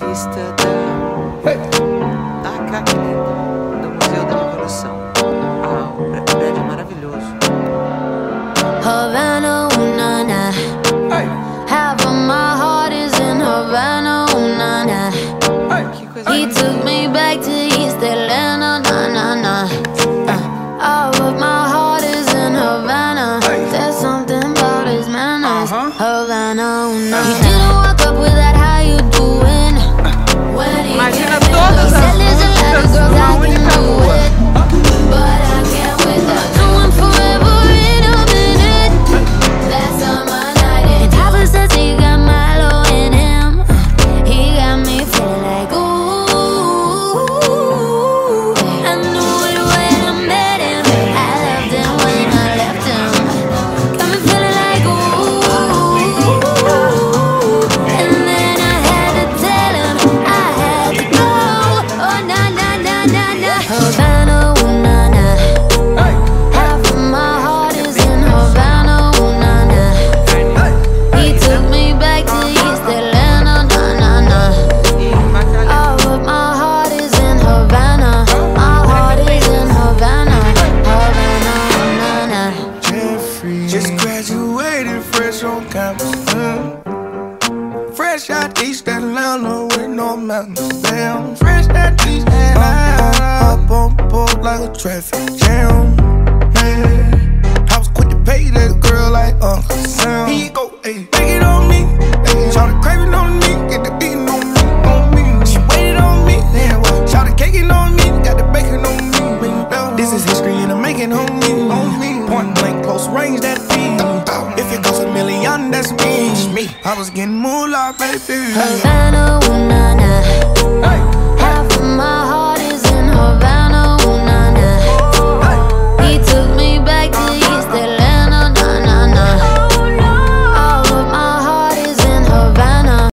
Vista da, da Caquinha, do Museu da Revolução. A obra, o prédio é maravilhoso. Havana, ooh, na, na. Half of my heart is in Havana, ooh, na, na. Que He took me back to East Atlanta, na, na, na. Uh, all of my heart is in Havana. There's something about his manners. Havana, ooh, na, He Just graduated fresh on campus. mm. Fresh out East Atlanta with no mountains. Damn, fresh out East Atlanta. Up on board like a traffic range, that feed. Oh. If it goes a million, that's me. me. I was getting moolah, baby. Havana, ooh na